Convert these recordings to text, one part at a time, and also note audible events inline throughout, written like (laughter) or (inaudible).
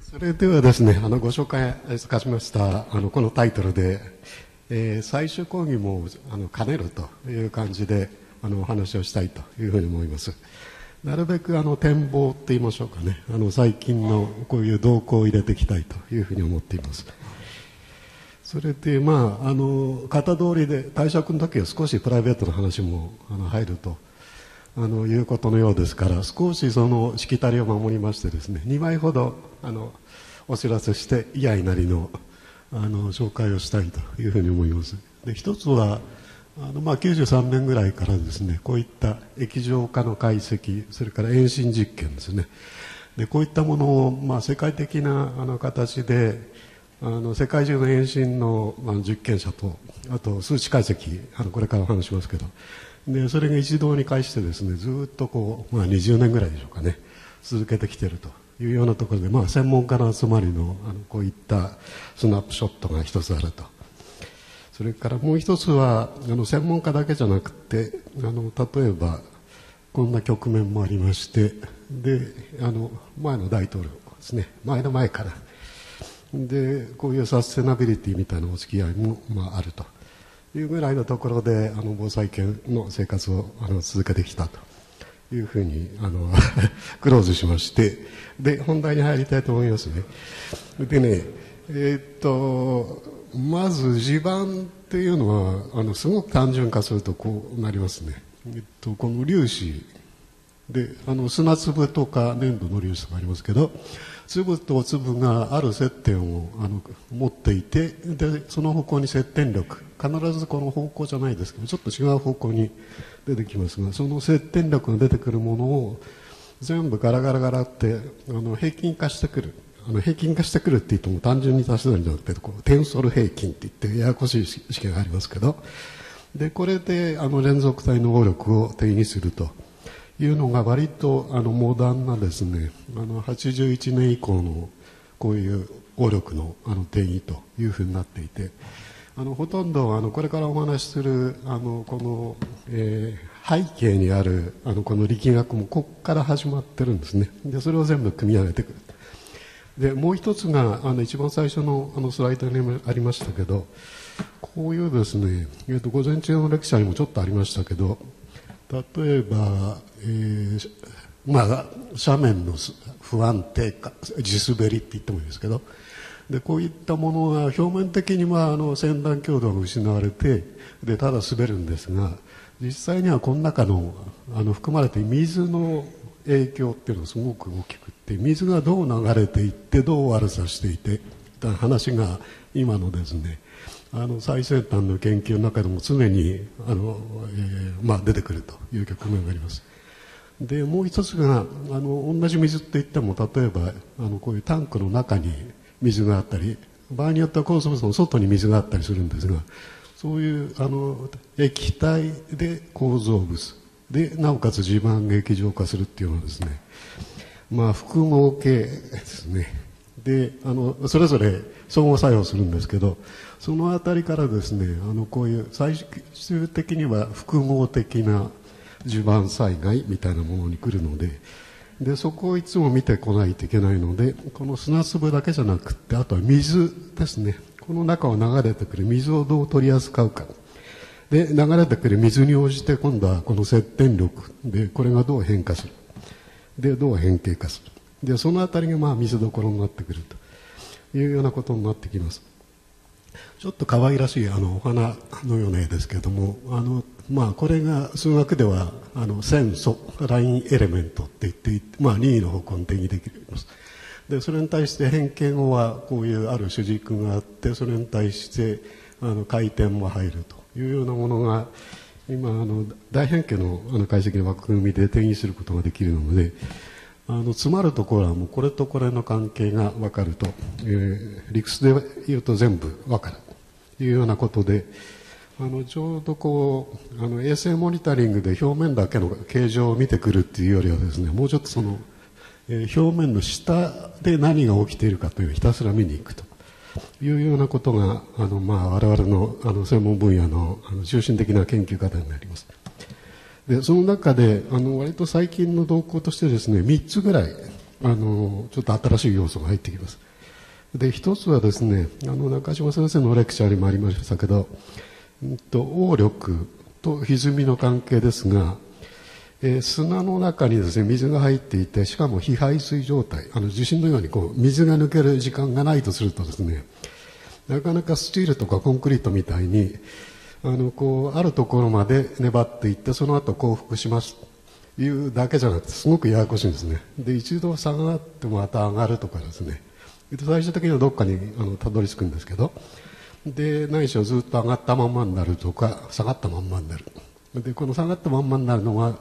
それではですね、あのご紹介いたしましたあのこのタイトルで、えー、最終講義もあの兼ねるという感じであのお話をしたいというふうに思います。なるべくあの展望って言いましょうかね、あの最近のこういう動向を入れていきたいというふうに思っています。それで、まあ、あの型通りで退職の時は少しプライベートな話もあの入るとあのいうことのようですから少しそのしきたりを守りましてですね2枚ほどあのお知らせしていやいなりのあの紹介をしたいというふうに思います。で一つはあの、まあ、93年ぐらいからですねこういった液状化の解析それから遠心実験ですね。でこういったものを、まあ、世界的なあの形であの世界中の遠心の、まあ、実験者とあと数値解析あのこれからお話しますけどでそれが一堂に会してですねずっとこう、まあ、20年ぐらいでしょうかね続けてきているというようなところで、まあ、専門家の集まりのあのこういったスナップショットが一つあると。それからもう一つはあの専門家だけじゃなくてあの例えばこんな局面もありましてであの前の大統領ですね前の前から。でこういうサステナビリティみたいなお付き合いも、まあ、あると。いうぐらいのところであの防災犬の生活をあの続けてきたと。いうふうにあの (laughs) クローズしましてで本題に入りたいと思いますね。でねえー、っとまず地盤っていうのはあのすごく単純化するとこうなりますね、えっと、この粒子であの砂粒とか粘土の粒子がありますけど粒と粒がある接点をあの持っていてでその方向に接点力。必ずこの方向じゃないですけどちょっと違う方向に出てきますがその接点力が出てくるものを全部ガラガラガラってあの平均化してくる。あの平均化してくるって言っても単純に足し算じゃなくてこうテンソル平均って言ってややこしい式がありますけど。でこれであの連続体の応力を定義すると。いうのが割とあのモダンなですねあの81年以降のこういう応力のあの定義というふうになっていてあのほとんどあのこれからお話しするあのこの、えー、背景にあるあのこの力学もここから始まってるんですね。でそれを全部組み上げてくる。でもう一つがあの一番最初のあのスライドにもありましたけどこういうですね、えー、と午前中のレクチャーにもちょっとありましたけど例えば、えー、まあ、斜面の不安定化地滑りって言ってもいいですけどでこういったものが表面的にはああの先端強度が失われてでただ滑るんですが実際にはこの中のあの含まれている水の影響っていうのはすごく大きくて水がどう流れていってどう悪さしていて話が今のですねあの最先端の研究の中でも常にあの、えー、まあ、出てくるという局面があります。でもう一つがあの同じ水って言っても例えばあのこういうタンクの中に水があったり場合によっては高層物の外に水があったりするんですがそういうあの液体で構造物でなおかつ地盤劇場化するっていうのはですねまあ複合系ですね。であのそれぞれ相互作用するんですけどその辺りからですねあのこういう最終的には複合的な地盤災害みたいなものに来るのででそこをいつも見てこないといけないのでこの砂粒だけじゃなくてあとは水ですね。この中を流れてくる水をどう取り扱うか。で流れてくる水に応じて今度はこの接点力でこれがどう変化する。でどう変形化する。でその辺りがまあ水どころになってくるというようなことになってきます。ちょっと可愛らしいあのお花のような絵ですけれどもあの、まあ、これが数学ではあの線素ラインエレメントって言って、まあ、任意の方向に定義できます。でそれに対して変形後はこういうある主軸があってそれに対してあの回転も入るというようなものが今あの大変形のあの解析の枠組みで定義することができるのであの詰まるところはもうこれとこれの関係が分かると、えー、理屈で言うと全部分かるというようなことであのちょうどこうあの衛星モニタリングで表面だけの形状を見てくるっていうよりはですねもうちょっとその、えー、表面の下で何が起きているかというひたすら見に行くというようなことがあの、まあ、我々のあの専門分野のあの中心的な研究課題になります。でその中であの割と最近の動向としてですね3つぐらいあのちょっと新しい要素が入ってきます。で一つはですねあの中島先生のレクチャーにもありましたけど、うんと、応力と歪みの関係ですが、えー、砂の中にですね水が入っていてしかも非排水状態あの地震のようにこう水が抜ける時間がないとするとですねなかなかスチールとかコンクリートみたいにあのこうあるところまで粘っていってその後降伏しますというだけじゃなくてすごくややこしいんですね。で一度下がってまた上がるとかですね。最終的にはどっかにあのたどり着くんですけど。でないしはずっと上がったまんまになるとか下がったまんまになる。でこの下がったまんまになるのは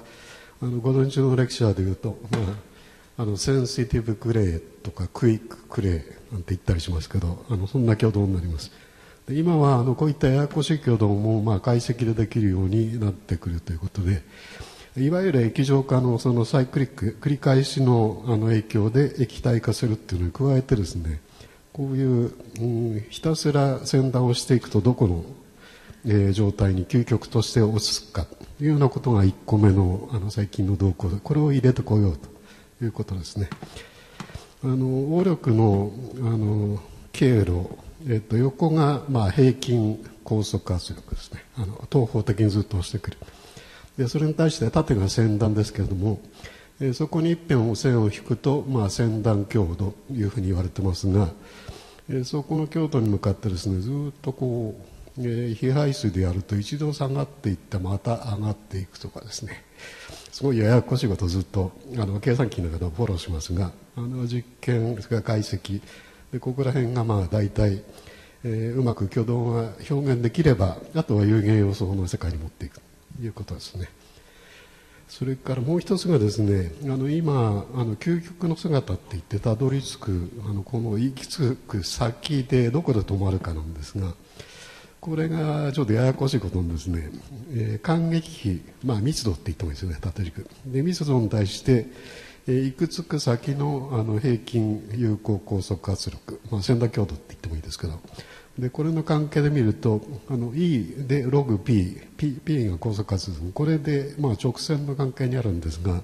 あの午前中のレクチャーでいうと、まあ、あのセンシティブクレーとかクイッククレーなんて言ったりしますけどあのそんな挙動になります。今はあのこういったややこしい挙動もまあ解析でできるようになってくるということでいわゆる液状化のそのサイクリック繰り返しのあの影響で液体化するっていうのに加えてですねこういう、うん、ひたすら先端をしていくとどこの、えー、状態に究極として落ち着くかというようなことが1個目のあの最近の動向でこれを入れてこようということですね。あの応力のあの経路えっと、横が、まあ、平均高速圧力ですね。あの東方的にずっと押してくる。でそれに対して縦が先端ですけれども、えー、そこに一辺を線を引くと、まあ、先端強度というふうに言われてますが、えー、そこの強度に向かってですねずっとこう、えー、非排水でやると一度下がっていってまた上がっていくとかですね。すごいややこしいことをずっとあの計算機の中でフォローしますがあの実験が解析でここら辺がまあ大体、えー、うまく挙動が表現できればあとは有限要素の世界に持っていくということですね。それからもう一つがですねあの今あの究極の姿って言ってたどり着くあのこの行き着く先でどこで止まるかなんですがこれがちょっとややこしいことなんですね、えー、感激比、まあ、密度って言ってもいいですよね縦軸。で密度に対していくつか先のあの平均有効高速圧力、まあ、千田強度って言ってもいいですけどでこれの関係で見るとあの E でログ P, P, P が高速圧力これで、まあ、直線の関係にあるんですが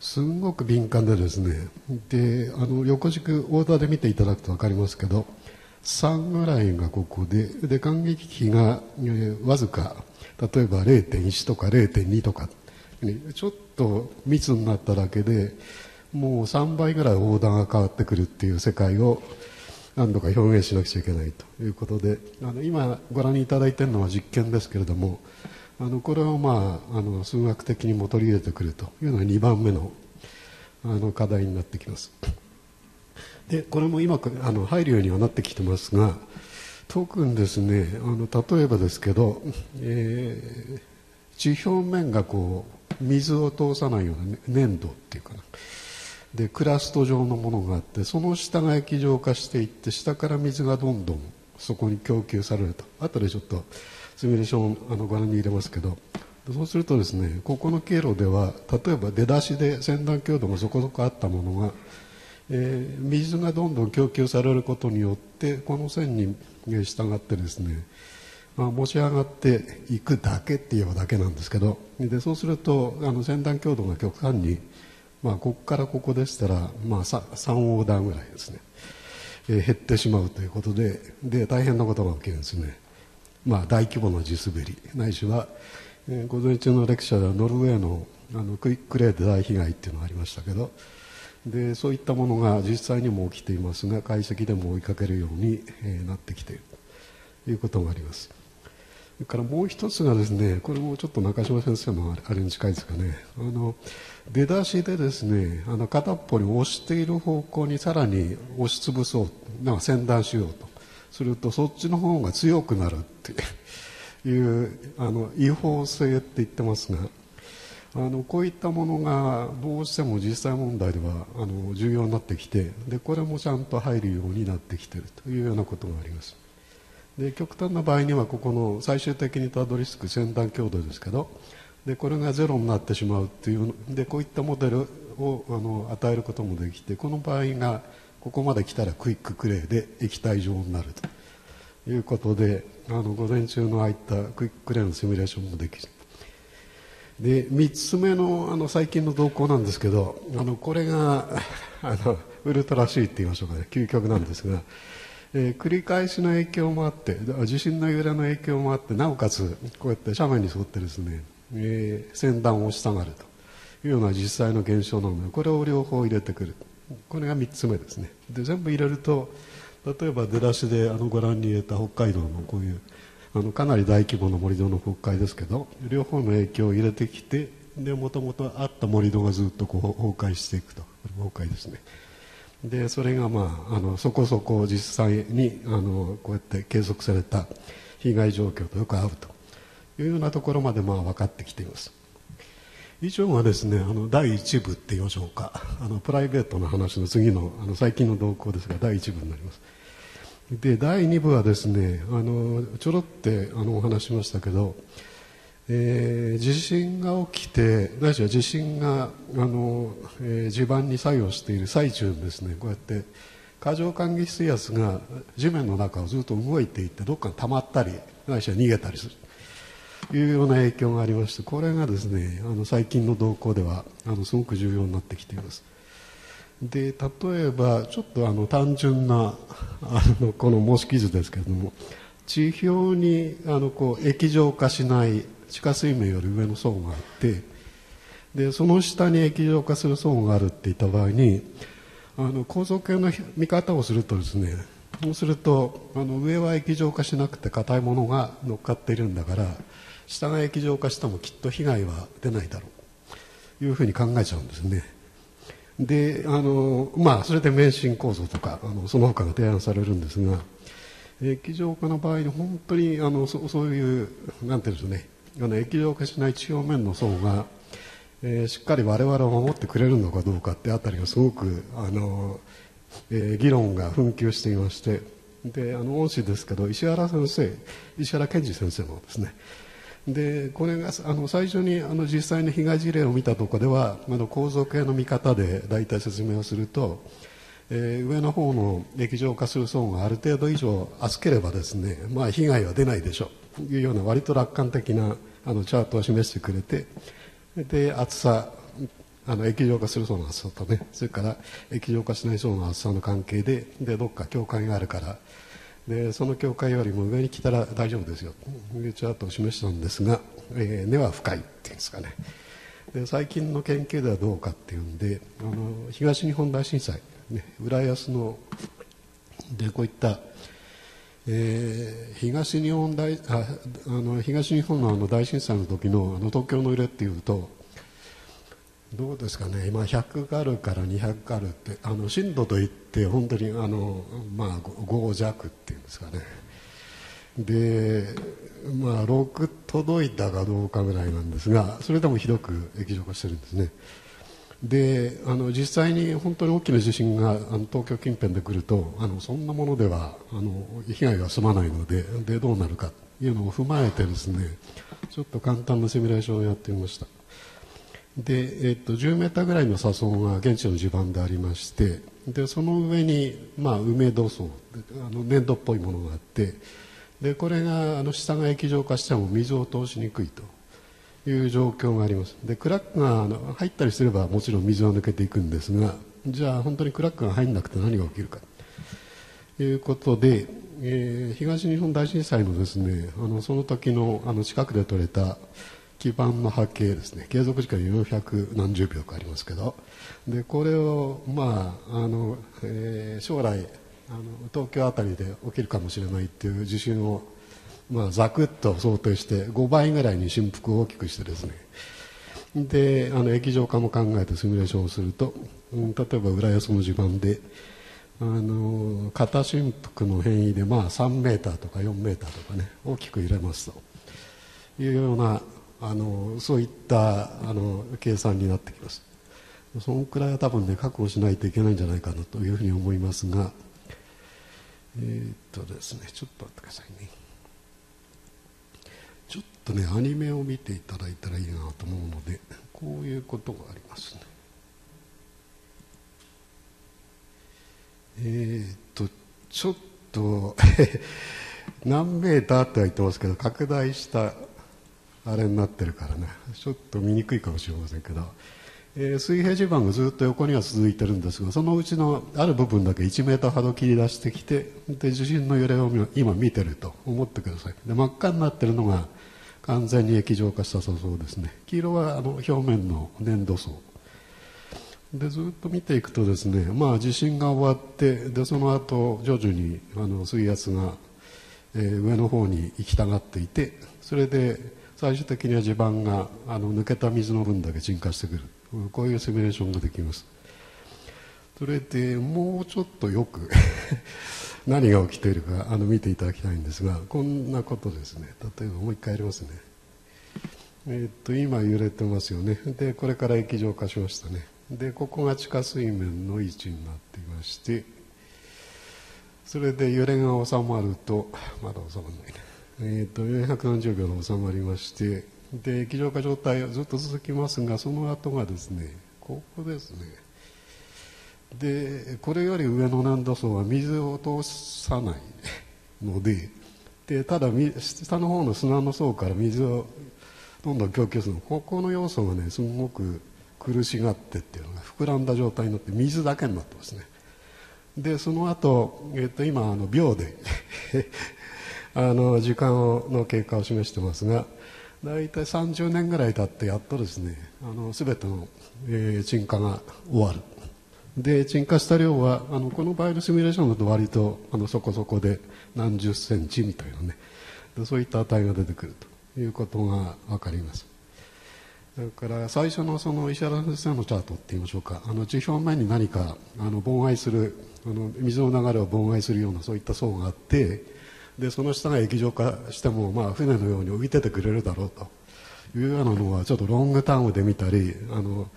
すごく敏感でですねであの横軸オーダーで見ていただくと分かりますけど3ぐらいがここでで感激比が、えー、わずか例えば0.1とか0.2とかちょっと密になっただけでもう3倍ぐらい横断が変わってくるっていう世界を何度か表現しなくちゃいけないということであの今ご覧いただいているのは実験ですけれどもあのこれを、まあ、あの数学的にも取り入れてくるというのが2番目のあの課題になってきます。でこれも今あの入るようにはなってきてますが特にですねあの例えばですけど、えー、地表面がこう水を通さないようなね粘土っていうかな。でクラスト状のものがあってその下が液状化していって下から水がどんどんそこに供給されると。後でちょっとシミュレーションあのご覧に入れますけど。そうするとですねここの経路では例えば出だしで先端強度がそこそこあったものが、えー、水がどんどん供給されることによってこの線に従ってですねまあ、持ち上がっていくだけって言えばだけなんですけどでそうするとあの先端強度が極端に、まあ、ここからここでしたら、まあ、3横断ぐらいですね、えー、減ってしまうということでで大変なことが起きるんですね、まあ、大規模な地滑り。ないしは、えー、午前中のレクチャーではノルウェーのあのクイックレーで大被害っていうのがありましたけどでそういったものが実際にも起きていますが解析でも追いかけるように、えー、なってきているということがあります。それからもう一つがですねこれもちょっと中島先生のあれに近いですかねあの出だしでですねあの片っぽに押している方向にさらに押しつぶそうなんか先断しようとするとそっちの方が強くなるっていうあの違法性って言ってますがあのこういったものがどうしても実際問題ではあの重要になってきてでこれもちゃんと入るようになってきているというようなことがあります。で極端な場合にはここの最終的にたどり着く先端強度ですけどでこれがゼロになってしまうっていうでこういったモデルをあの与えることもできてこの場合がここまで来たらクイッククレーで液体状になるということであの午前中のああいったクイッククレーのシミュレーションもできる。で3つ目のあの最近の動向なんですけどあのこれが (laughs) あのウルトラ C って言いましょうかね。究極なんですが、えー、繰り返しの影響もあって地震の揺れの影響もあってなおかつこうやって斜面に沿ってですね、えー、先端を押し下がるというような実際の現象なのでこれを両方入れてくる。これが3つ目ですね。で全部入れると例えば出だしであのご覧に入れた北海道のこういうあのかなり大規模な盛り土の国会ですけど両方の影響を入れてきてもともとあった盛り土がずっとこう崩壊していくと。崩壊ですね。でそれが、まあ、あのそこそこ実際にあのこうやって計測された被害状況とよく合うというようなところまでまあ分かってきています。以上がですねあの第1部って言いましょうかあのプライベートな話の次のあの最近の動向ですが第1部になります。で第2部はですねあのちょろってあのお話しましたけど、えー、地震が起きてないしは地震があの、えー、地盤に作用している最中にですねこうやって過剰換気水圧が地面の中をずっと動いていってどっかに溜まったりないしは逃げたりするというような影響がありましてこれがですねあの最近の動向ではあのすごく重要になってきています。で例えばちょっとあの単純なあのこの模式図ですけれども地表にあのこう液状化しない地下水面より上の層があってでその下に液状化する層があるっていった場合にあの構造系の見方をするとですねそうするとあの上は液状化しなくて硬いものが乗っかっているんだから下が液状化してもきっと被害は出ないだろうというふうに考えちゃうんですね。であのまあそれで免震構造とかあのその他が提案されるんですが液状化の場合に本当にあのそういうなんていうんでしょうねあの液状化しない地表面の層が、えー、しっかり我々を守ってくれるのかどうかってあたりがすごくあの、えー、議論が紛糾していましてであの恩師ですけど石原先生石原健二先生もですね。でこれがあの最初にあの実際の被害事例を見たところではあの構造系の見方で大体説明をすると、えー、上の方の液状化する層がある程度以上厚ければですね、まあ、被害は出ないでしょう。いうような割と楽観的なあのチャートを示してくれてで厚さあの液状化する層の厚さとねそれから液状化しない層の厚さの関係ででどっか境界があるからでその境界よりも上に来たら大丈夫ですよ。というチャートを示したんですが、えー、根は深いっていうんですかね。で最近の研究ではどうかっていうんであの東日本大震災、ね、浦安のでこういった、えー、東日本大ああの東日本のあの大震災の時のあの東京の揺れっていうとどうですかね。今100ガルから200ガルってあの震度といって本当にあの、まあ、5弱っていうんですかね。で、まあ、6届いたかどうかぐらいなんですがそれでもひどく液状化してるんですね。であの実際に本当に大きな地震があの東京近辺で来るとあのそんなものではあの被害は済まないのででどうなるかというのを踏まえてですねちょっと簡単なシミュレーションをやってみました。で、えっと、10メーターぐらいの砂層が現地の地盤でありましてでその上に、まあ、梅土層あの粘土っぽいものがあってでこれがあの下が液状化しても水を通しにくいと。いう状況があります。でクラックが入ったりすればもちろん水は抜けていくんですがじゃあ本当にクラックが入らなくて何が起きるか。ということで、えー、東日本大震災のですねあのその時のあの近くで取れた基盤の波形ですね。継続時間400何十秒かありますけど。でこれを、まああのえー、将来あの東京辺りで起きるかもしれないっていう地震を、まあ、ざくっと想定して5倍ぐらいに振幅を大きくしてですね。であの液状化も考えてシミュレーションをすると、うん、例えば浦安の地盤であの型振幅の変異で、まあ、3メーターとか4メーターとかね大きく揺れますと。いうようなあのそういったあの計算になってきます。そのくらいは多分ね確保しないといけないんじゃないかなというふうに思いますがえー、っとですねちょっと待ってくださいね。ちょっとねアニメを見ていただいたらいいなと思うのでこういうことがありますね。えー、っとちょっと (laughs) 何メーターっては言ってますけど拡大したあれになってるからね。ちょっと見にくいかもしれませんけど、えー、水平地盤がずっと横には続いてるんですがそのうちのある部分だけ1メーターほど切り出してきてで地震の揺れを今見てると思ってください。で真っ赤になってるのが完全に液状化した塗装ですね。黄色はあの表面の粘土層。でずっと見ていくとですね、まあ、地震が終わってでその後徐々にあの水圧が、えー、上の方に行きたがっていてそれで最終的には地盤があの抜けた水の分だけ沈下してくる。こういうシミュレーションができます。それでもうちょっとよく (laughs) 何が起きているかあの見ていただきたいんですがこんなことですね。例えばもう一回やりますね。えー、っと今揺れてますよね。でこれから液状化しましたね。でここが地下水面の位置になっていましてそれで揺れが収まるとまだ収まらない。ねえー、っと440秒で収まりましてで液状化状態ずっと続きますがその後がですねここですね。でこれより上の難度層は水を通さないのででただ下の方の砂の層から水をどんどん供給する。のここの要素がねすごく苦しがってっていうのが膨らんだ状態になって水だけになってますね。でその後、えっと今あの秒で (laughs) あの時間の経過を示してますが大体30年ぐらい経ってやっとですねあの全ての、えー、沈下が終わる。で沈下した量はあのこの場合のシミュレーションだと割とあのそこそこで何十センチみたいなね。そういった値が出てくると。いうことが分かります。だから最初のその石原先生のチャートって言いましょうか。あの地表面に何かあの妨害するあの水の流れを妨害するようなそういった層があってでその下が液状化しても、まあ、船のように浮いててくれるだろうと。いうようなのはちょっとロングタームで見たりあの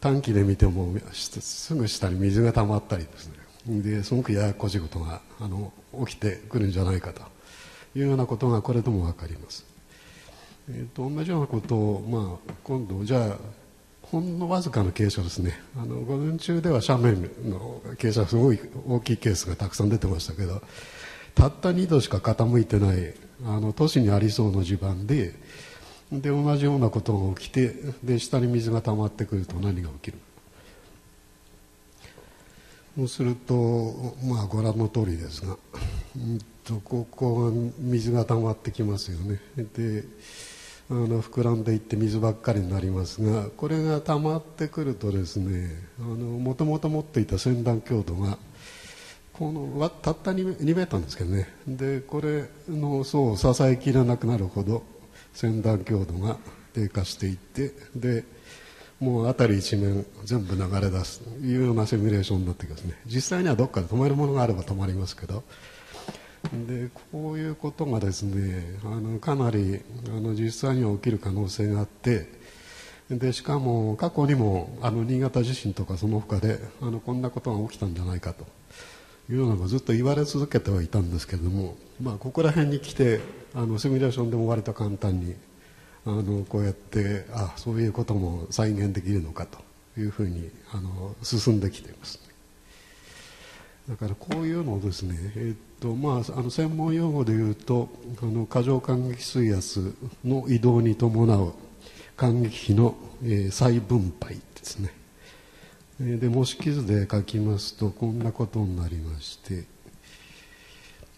短期で見てもすぐ下に水が溜まったりですね。ですごくややこしいことがあの起きてくるんじゃないかというようなことがこれとも分かります、えーと、同じようなことを、まあ、今度じゃあほんのわずかな傾斜ですね。あの午前中では斜面の傾斜すごい大きいケースがたくさん出てましたけどたった2度しか傾いてないあの都市にありそうな地盤でで同じようなことが起きてで下に水が溜まってくると何が起きる？そうするとまあご覧の通りですが、うんと、ここが水が溜まってきますよね。であの膨らんでいって水ばっかりになりますがこれが溜まってくるとですねもともと持っていた先端強度がこのたった 2, 2メーターですけどね。でこれの層を支えきれなくなるほど先端強度が低下していってでもう辺り一面全部流れ出すというようなシミュレーションになってきますね。実際にはどっかで止めるものがあれば止まりますけど。でこういうことがですねあのかなりあの実際には起きる可能性があってでしかも過去にもあの新潟地震とかその他であのこんなことが起きたんじゃないかと。いうのがずっと言われ続けてはいたんですけれども、まあ、ここら辺に来てあのシミュレーションでも割と簡単にあのこうやってあそういうことも再現できるのかというふうにあの進んできています、だからこういうのをですね、えー、っとまあ、あの専門用語で言うとあの過剰感激水圧の移動に伴う感激比の、えー、再分配ですね。で模式図で書きますとこんなことになりまして、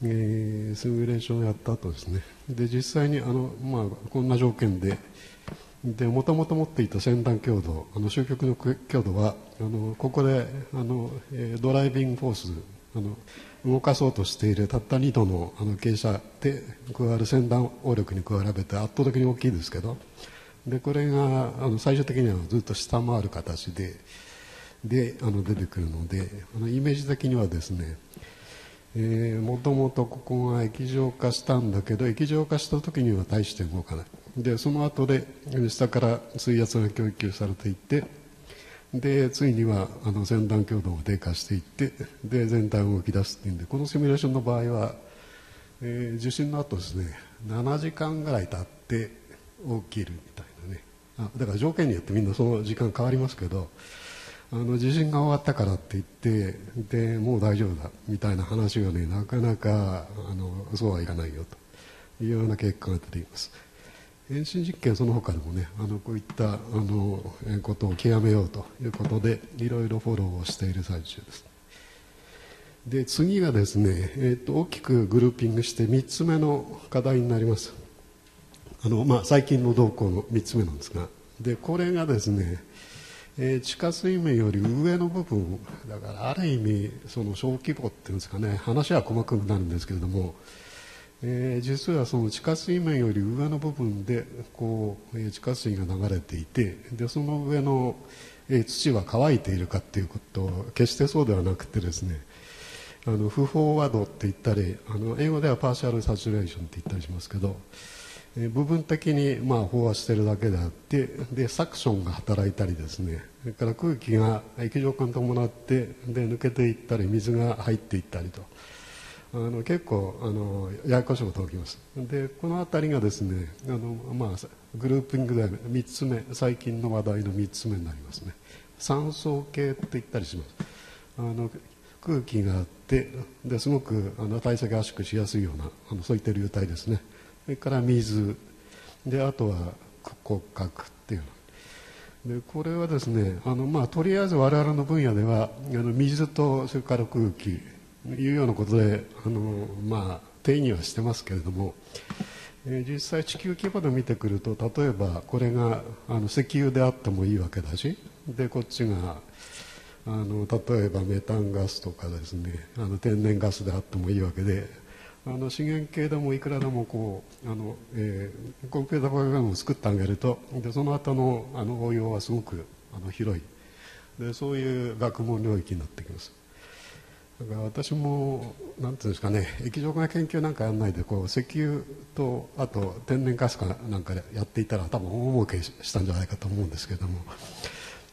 えー、シミュレーションをやった後ですね。で実際にあの、まあ、こんな条件でもともと持っていた先端強度あの終局の強度はあのここであの、えー、ドライビングフォースあの動かそうとしているたった2度のあの傾斜で加わる先端応力に比べて圧倒的に大きいですけどでこれがあの最終的にはずっと下回る形でであの出てくるのであのイメージ的にはですねもともとここが液状化したんだけど液状化した時には大して動かない。でその後で下から水圧が供給されていってでついにはあの先端強度が低下していってで全体を動き出すっていうんでこのシミュレーションの場合は、えー、地震の後ですね7時間ぐらい経って起きるみたいなね。あだから条件によってみんなその時間変わりますけどあの地震が終わったからって言ってでもう大丈夫だみたいな話がねなかなかあのそうはいかないよと。いうような結果が出ています、遠心実験その他でもねあのこういったあのことを極めようと。いうことでいろいろフォローをしている最中です。で次がですね、えーと、大きくグルーピングして3つ目の課題になります。あの、まあ、最近の動向の3つ目なんですが。でこれがですね、えー、地下水面より上の部分だからある意味その小規模っていうんですかね話は細かくなるんですけれどもえー、実はその地下水面より上の部分でこう、えー、地下水が流れていてでその上の、えー、土は乾いているかっていうこと決してそうではなくてですねあの不飽和度って言ったりあの英語ではパーシャルサチュレーションって言ったりしますけど、え、部分的にまあ飽和しているだけであってでサクションが働いたりですね。それから空気が液状化に伴ってで抜けていったり水が入っていったりと。あの結構あのややこしいことが起きます。でこの辺りがですねあの、まあ、グループングで3つ目最近の話題の3つ目になりますね。酸素系って言ったりします。あの空気があってですごくあの体積圧縮しやすいようなあのそういった流体ですね。それから水。であとは骨格っていう。のでこれはですねあの、まあ、とりあえず我々の分野ではあの水とそれから空気いうようなことであの、まあ、定義はしてますけれども、えー、実際地球規模で見てくると例えばこれがあの石油であってもいいわけだしでこっちがあの例えばメタンガスとかですねあの天然ガスであってもいいわけであの資源系でもいくらでもこうあの、えー、コンピュータープログラムを作ってあげるとでその後のあの応用はすごくあの広い。でそういう学問領域になってきます。だから私もなんていうんですかね液状化研究なんかやらないでこう石油とあと天然ガスかなんかでやっていたら多分大儲けしたんじゃないかと思うんですけれども。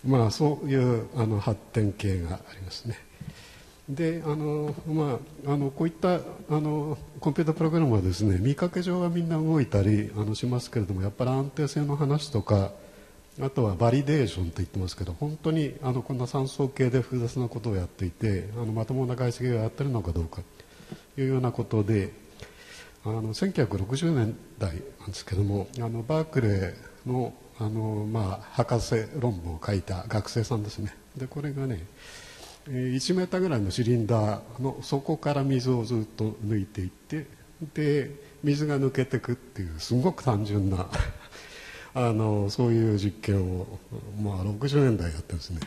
まあそういうあの発展系がありますね。であの、まあ、あのこういったあのコンピュータプログラムはですね見かけ上はみんな動いたりあのしますけれどもやっぱり安定性の話とかあとはバリデーションと言ってますけど本当にあのこんな酸素系で複雑なことをやっていてあのまともな解析をやってるのかどうかというようなことであの1960年代なんですけどもあのバークレーのあの、まあ、博士論文を書いた学生さんですね。でこれがね1メーターぐらいのシリンダーの底から水をずっと抜いていってで水が抜けていくっていうすごく単純な (laughs) あのそういう実験を、まあ、60年代やってですね。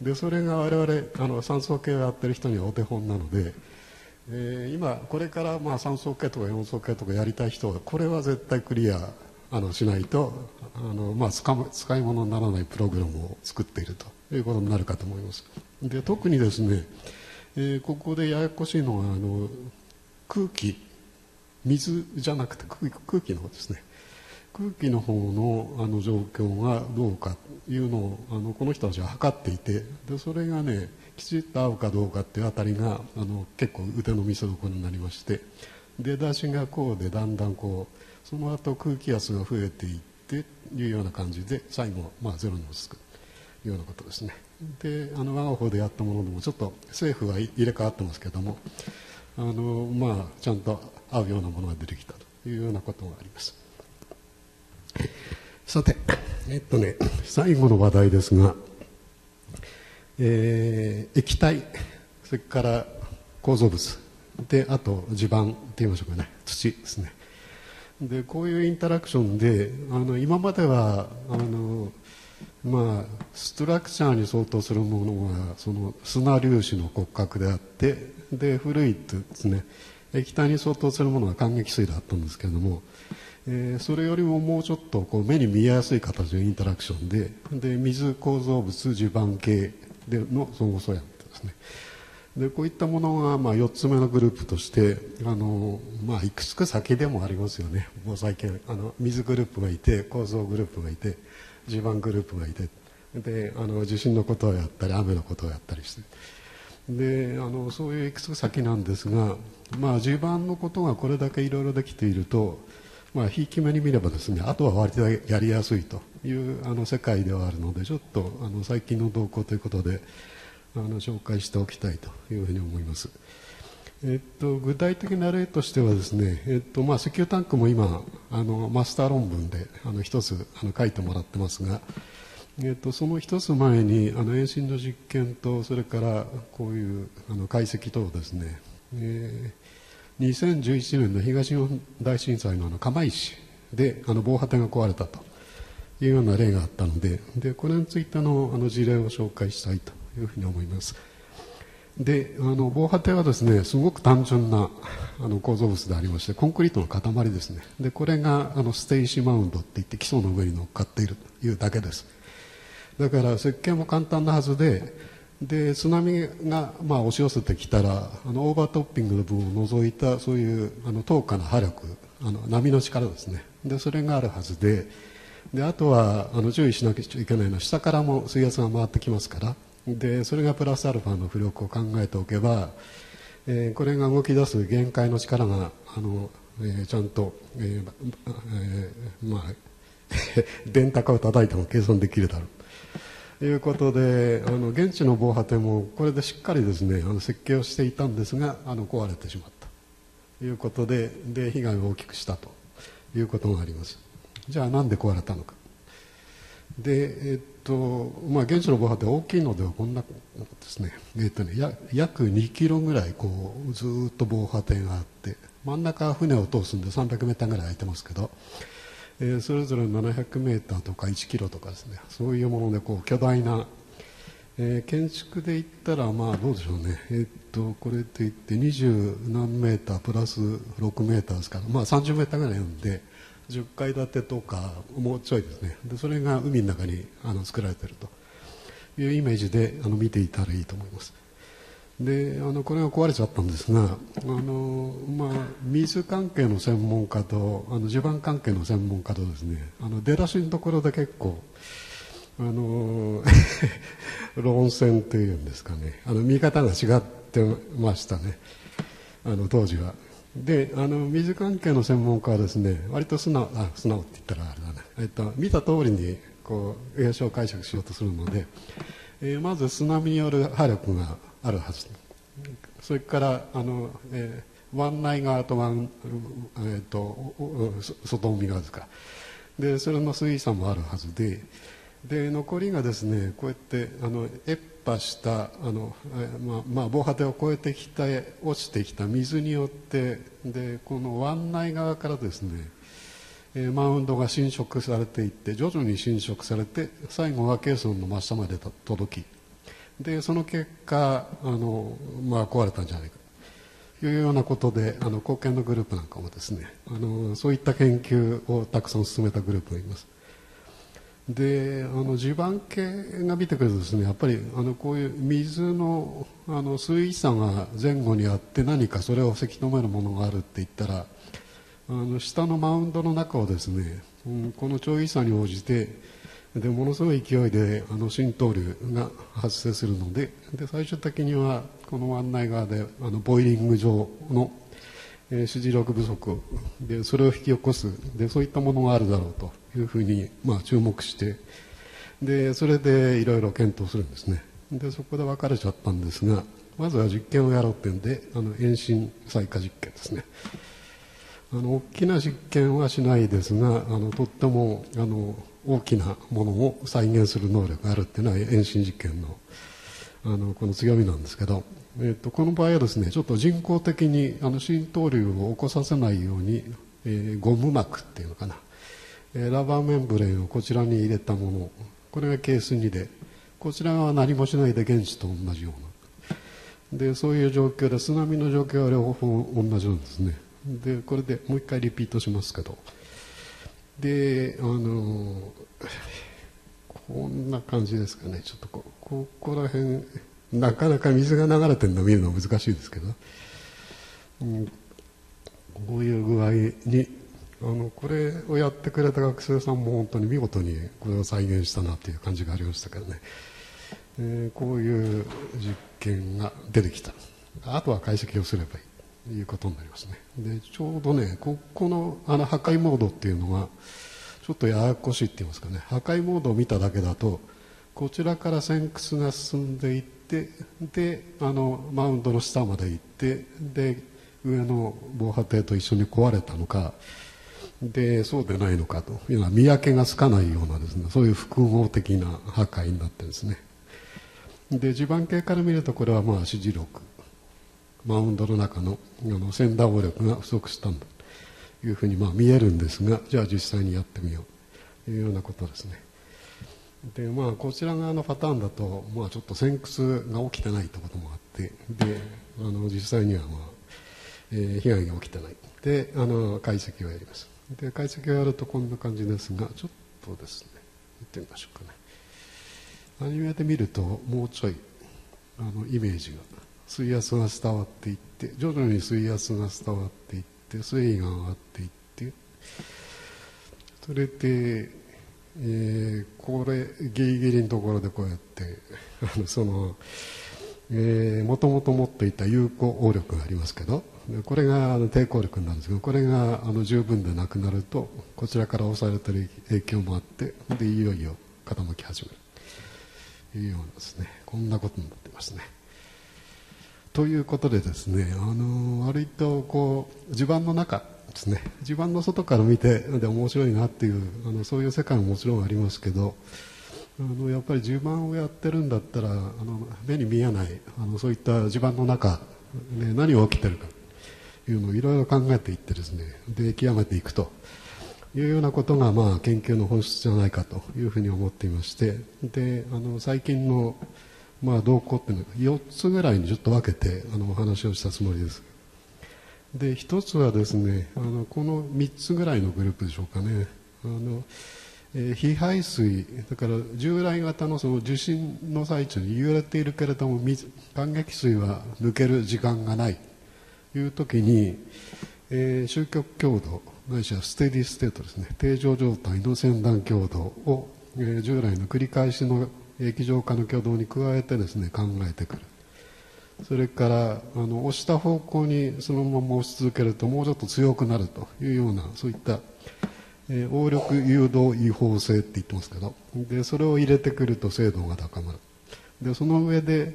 でそれが我々あの酸素系をやってる人にはお手本なので、えー、今これからまあ酸素系とか四素系とかやりたい人はこれは絶対クリアあのしないとあの、まあ、使使い物にならないプログラムを作っていると。いうことになるかと思います。で特にですね、えー、ここでややこしいのはあの空気水じゃなくて空気空気の方ですね。空気の方のあの状況がどうかというのをあのこの人たちは測っていてでそれがねきちっと合うかどうかっていうあたりがあの結構腕の見せ所になりまして出だしがこうでだんだんこうその後空気圧が増えていってというような感じで最後、まあ、ゼロに落ち着く。ようなことですねであの我が方でやったものでもちょっと政府は入れ替わってますけどもあの、まあ、ちゃんと合うようなものが出てきたというようなことがあります。さて、えっとね、最後の話題ですが、えー、液体、それから構造物、で、あと地盤って言いましょうかね、土ですね。で、こういうインタラクションで、あの、今までは、あの、まあ、ストラクチャーに相当するものは、その砂粒子の骨格であって、で、古いとですね、液体に相当するものは感激水だったんですけれども、えー、それよりももうちょっとこう目に見えやすい形のインタラクションでで水構造物地盤系での相互素養ですね。でこういったものがまあ4つ目のグループとしてあの、まあ、いくつか先でもありますよね。もう最近あの水グループがいて構造グループがいて。地盤グループがいてであの地震のことをやったり雨のことをやったりしてであのそういういくつか先なんですが、まあ、地盤のことがこれだけいろいろできているとまあ、ひいき目に見ればですねあとは割とやりやすいというあの世界ではあるのでちょっとあの最近の動向ということであの紹介しておきたいというふうに思います。えっと、具体的な例としてはですね、えっとまあ、石油タンクも今あのマスター論文であの一つあの書いてもらってますが、えっと、その一つ前にあの遠心の実験とそれからこういうあの解析等ですね、えー、2011年の東日本大震災のあの釜石であの防波堤が壊れたというような例があったのででこれについてのあの事例を紹介したいというふうに思います。であの防波堤はですねすごく単純なあの構造物でありましてコンクリートの塊ですね。でこれがあのステイシーマウンドっていって基礎の上に乗っかっているというだけです。だから設計も簡単なはずでで津波が、まあ、押し寄せてきたらあのオーバートッピングの部分を除いたそういうあの等価な波力あの波の力ですね。でそれがあるはずでであとはあの注意しなきゃいけないのは下からも水圧が回ってきますからでそれがプラスアルファの浮力を考えておけば、えー、これが動き出す限界の力があの、えー、ちゃんと、えーえー、まあ (laughs) 電卓を叩いても計算できるだろう。ということであの現地の防波堤もこれでしっかりですねあの設計をしていたんですがあの壊れてしまった。ということでで被害を大きくしたということがあります。じゃあなんで壊れたのか。で、えっとまあ、現地の防波堤大きいのではこんなですね,、えっとねや約2キロぐらいこうずっと防波堤があって真ん中は船を通すんで300メーターぐらい空いてますけど、えー、それぞれ700メーターとか1キロとかですねそういうものでこう巨大な、えー、建築で言ったらまあどうでしょうね、えー、っとこれって言って20何メータープラス6メーターですから、まあ、30メーターぐらいあるんで。10階建てとかもうちょいですね。でそれが海の中にあの作られていると。いうイメージであの見ていたらいいと思います。であのこれが壊れちゃったんですがあの、まあ、水関係の専門家とあの地盤関係の専門家とですねあの出だしのところで結構あの (laughs) 論戦というんですかね。あの見方が違ってましたね。あの当時は。であの水関係の専門家はですね割と素直あ素直って言ったらあれだね、えっと、見た通りにこう映像を解釈しようとするので、えー、まず津波による波力があるはず。それからあの、えー、湾内側と湾、えーと、外海側ですか。でそれの水位差もあるはずでで残りがですねこうやってあの越波したあの、まあまあ、防波堤を越えてきた落ちてきた水によってでこの湾内側からですねマウンドが侵食されていって徐々に侵食されて最後はケーソンの真下まで届きでその結果あの、まあ、壊れたんじゃないかというようなことであの貢献のグループなんかもですねあのそういった研究をたくさん進めたグループがいます。であの地盤系が見てくるとですねやっぱりあのこういう水のあの水位差が前後にあって何かそれをせき止めるものがあるって言ったらあの下のマウンドの中をですね、うん、この潮位差に応じてでものすごい勢いであの浸透流が発生するのでで最終的にはこの湾内側であのボイリング場のえー、支持力不足。でそれを引き起こす。でそういったものがあるだろうというふうに、まあ、注目して。でそれでいろいろ検討するんですね。でそこで分かれちゃったんですがまずは実験をやろうっていうんであの遠心採火実験ですね。あの大きな実験はしないですがあのとってもあの大きなものを再現する能力があるっていうのは遠心実験のあのこの強みなんですけど。えーと、この場合はですねちょっと人工的にあの浸透流を起こさせないように、えー、ゴム膜っていうのかな、えー、ラバーメンブレンをこちらに入れたもの。これがケース2でこちらは何もしないで現地と同じような。でそういう状況で津波の状況は両方同じなんですね。でこれでもう一回リピートしますけど。であの、こんな感じですかね。ちょっとこここら辺なかなか水が流れてるのを見るのは難しいですけど、うん、こういう具合にあのこれをやってくれた学生さんも本当に見事にこれを再現したなという感じがありましたけどね、えー、こういう実験が出てきた。あとは解析をすればいいということになりますね。でちょうどねここのあの破壊モードっていうのがちょっとややこしいって言いますかね。破壊モードを見ただけだとこちらから線屈が進んでいってであのマウンドの下まで行ってで上の防波堤と一緒に壊れたのかでそうでないのかというのは見分けがつかないようなですねそういう複合的な破壊になってですね。で地盤系から見るとこれはまあ指示力マウンドの中のあの先端力が不足したんだというふうにまあ見えるんですがじゃあ実際にやってみようというようなことですね。でまあこちら側のパターンだと、まあ、ちょっと先屈が起きてないということもあってであの実際には、まあえー、被害が起きてない。であの解析をやります。で解析をやるとこんな感じですがちょっとですね見てみましょうかね。アニメで見るともうちょいあのイメージが水圧が伝わっていって徐々に水圧が伝わっていって水位が上がっていってそれで、えー、これギリギリのところでこうやって (laughs) あのそのもともと持っていた有効応力がありますけどこれがあの抵抗力になるんですけどこれがあの十分でなくなるとこちらから押されている影響もあってでいよいよ傾き始めるいうようなですねこんなことになってますね。ということでですねあの割とこう地盤の中ですね。地盤の外から見てで面白いなっていうあのそういう世界ももちろんありますけどあのやっぱり地盤をやってるんだったらあの目に見えないあのそういった地盤の中、ね、何が起きてるかというのをいろいろ考えていってですねで極めていくというようなことが、まあ、研究の本質じゃないかというふうに思っていましてであの最近の、まあ、動向っていうのは4つぐらいにちょっと分けてあのお話をしたつもりです。で1つはですねあのこの3つぐらいのグループでしょうかね。あの、えー、非排水だから従来型のその地震の最中に揺れているけれども水間隙水は抜ける時間がない。という時に、えー、終局強度ないしは steady state ですね。定常状態のせん断強度を、えー、従来の繰り返しの液状化の挙動に加えてですね考えてくる。それからあの押した方向にそのまま押し続けるともうちょっと強くなるというようなそういった、えー、応力誘導違法性って言ってますけどでそれを入れてくると精度が高まる。でその上で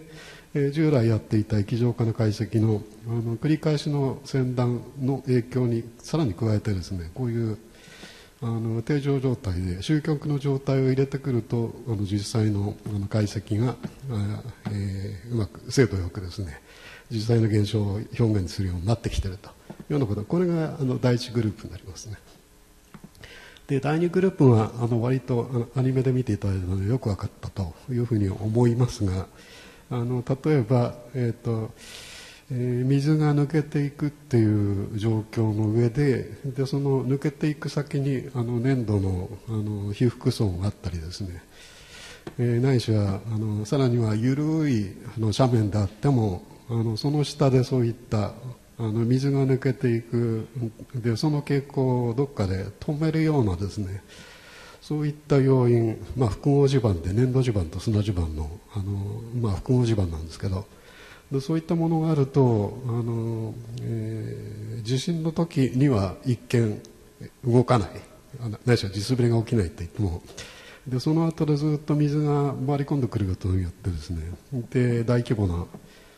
え従来やっていた液状化の解析のあの繰り返しの先端の影響にさらに加えてですねこういうあの定常状態で終局の状態を入れてくるとあの実際のあの解析が、えー、うまく精度よくですね実際の現象を表現するようになってきているというようなこと。これがあの第一グループになりますね。で第二グループはあの割とアニメで見ていただいたのでよく分かったというふうに思いますがあの例えば、えーとえ、水が抜けていくっていう状況の上ででその抜けていく先にあの粘土のあの被覆層があったりですね、えー、ないしはあのさらには緩いあの斜面であってもあのその下でそういったあの水が抜けていくでその傾向をどっかで止めるようなですねそういった要因、まあ、複合地盤で粘土地盤と砂地盤のあの、まあ、複合地盤なんですけどでそういったものがあるとあの、えー、地震の時には一見動かない。ないしは地滑りが起きないって言っても。でその後でずっと水が回り込んでくることによってですねで大規模な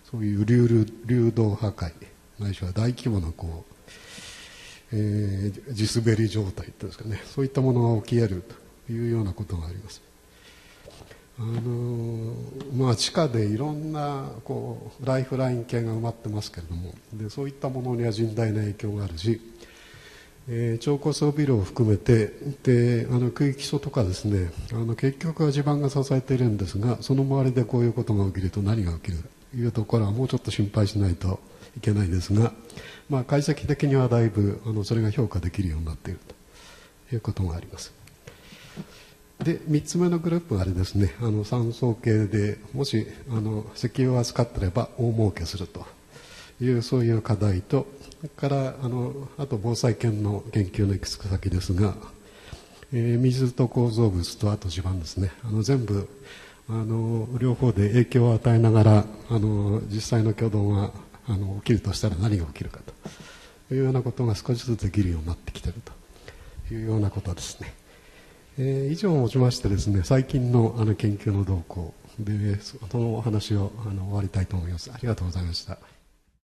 そういう流流動破壊。ないしは大規模なこうえー、地滑り状態っていうんですかね。そういったものが起き得るというようなことがあります。あの、まあ、地下でいろんなこうライフライン系が埋まってますけれどもでそういったものには甚大な影響があるし、えー、超高層ビルを含めてであの区域基礎とかですねあの結局は地盤が支えているんですがその周りでこういうことが起きると何が起きるというところはもうちょっと心配しないといけないですがまあ、解析的にはだいぶあのそれが評価できるようになっているということがあります。で3つ目のグループはあれですね。あの酸素系でもしあの石油を扱ってれば大儲けすると。いうそういう課題とそれからあのあと防災研の研究のいくつか先ですが、えー、水と構造物とあと地盤ですね。あの全部あの両方で影響を与えながらあの実際の挙動があの起きるとしたら何が起きるかと。いうようなことが少しずつできるようになってきていると。いうようなことですね。えー、以上をもちましてですね最近のあの研究の動向でそのお話をあの終わりたいと思います。ありがとうございました。